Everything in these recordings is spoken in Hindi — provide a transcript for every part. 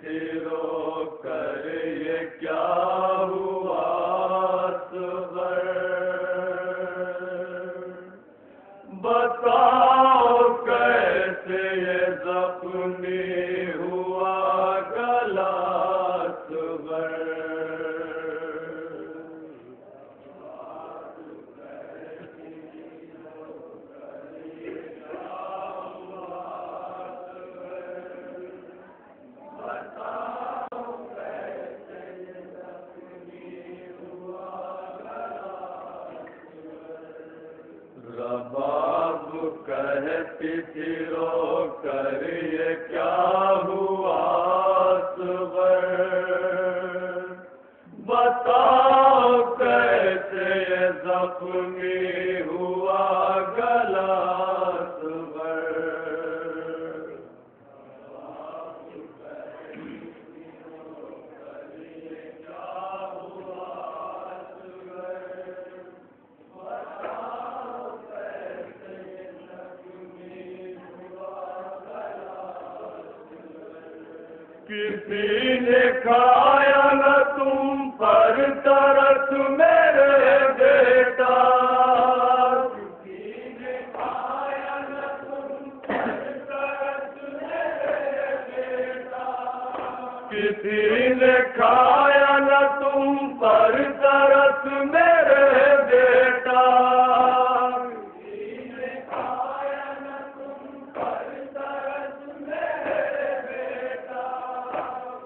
Spirit. कहती थी रो कर क्या हुआ? किसी ने खाया न तुम पर तरस मेरे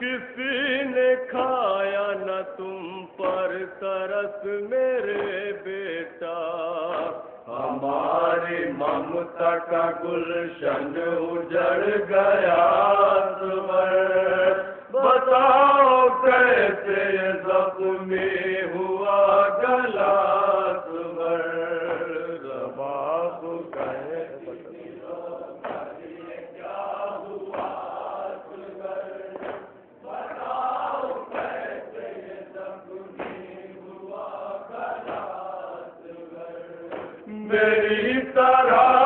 किसी ने खाया न तुम पर तरस मेरे बेटा। हमारी ममता का गुलशन उजड़ गया सुबर बताओ कैसे जख्मी हुआ मेरी तरह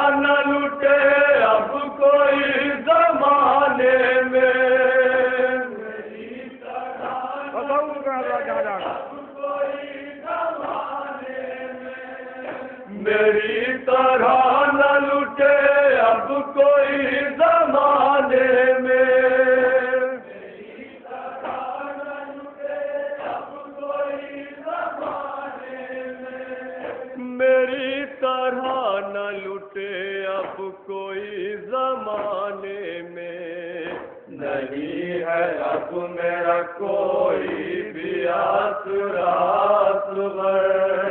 नहीं है अब मेरा कोई भी रात बताओ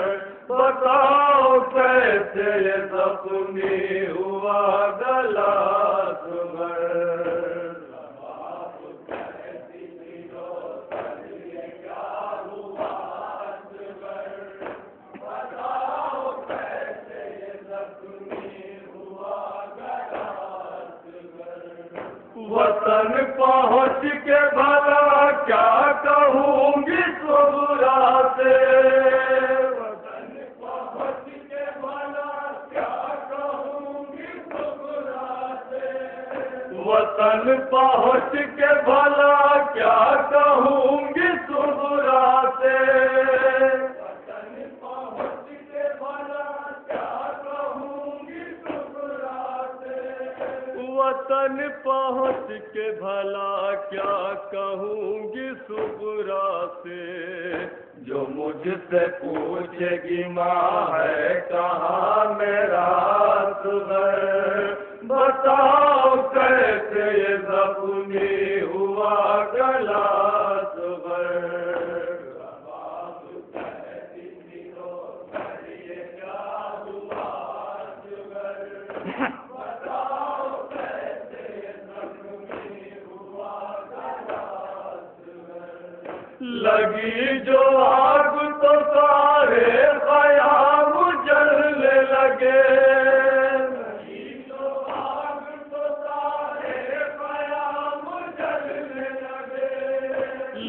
के भला क्या कहूँगी सुबरा से जो मुझसे पूछेगी, माँ है कहाँ मेरा सुबर बताओ कैसे ये हुआ गला? जो आग तो सारे खयाम जलने लगे।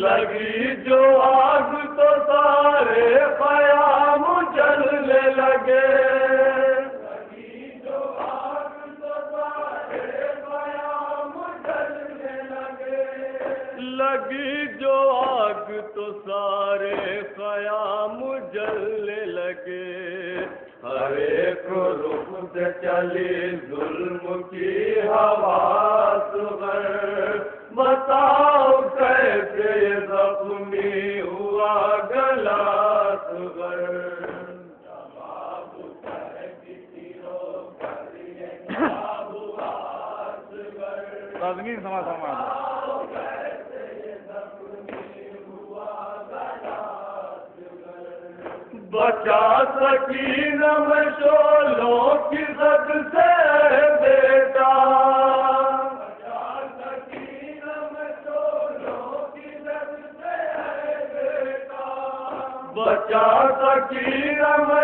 लगी जो आग तो सारे खयाम जलने लगे। चली जुल्म की हवा सुगर बताओ कैसे जख्मी हुआ गला सुगर समाज समाज। बचासी न चो लोकी सता बचासी न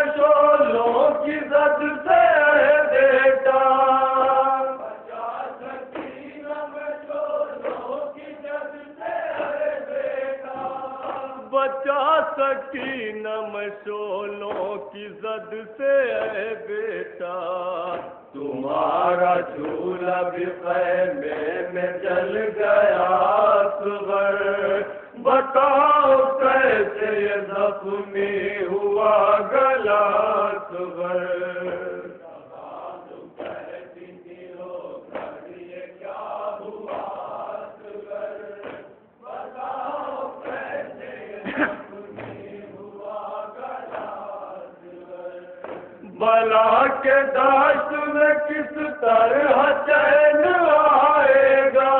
के दास में किस तरह चैन आएगा?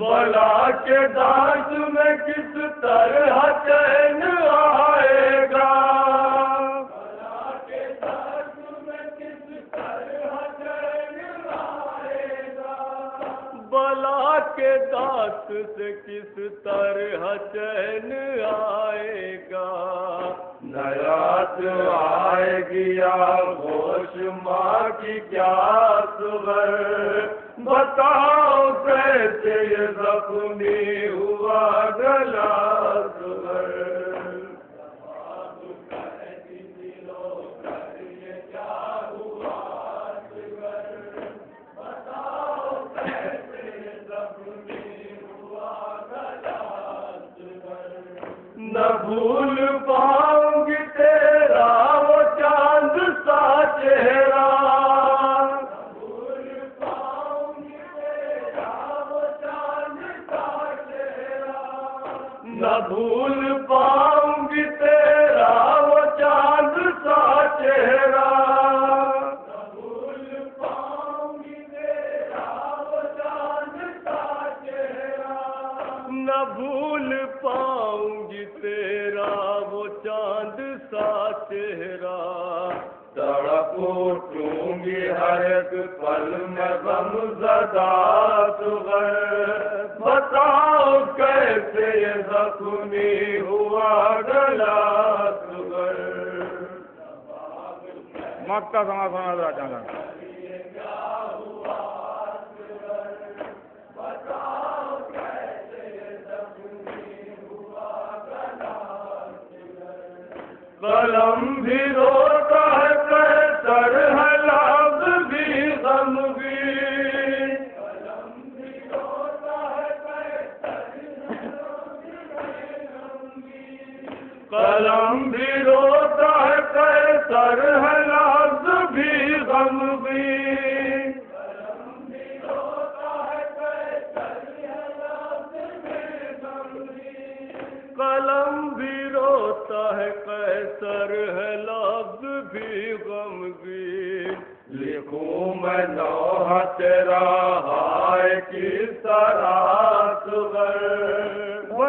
बला के दाश में किस तरह बला के दास से किस तरह चैन आएगा? नयात आएगी या होश माँ की क्या सुबर बताओ कैसे ये जख्मी हुआ गला सुबर भूल पाऊँगी सा चेहरा। सड़क चूँगी हर एक पल में गम सदा सुबह बताओ कैसे ये जख्मी हुआ गला मक्का समा समाज होणार कलम भी रोता है कर है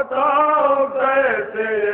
बताओ कैसे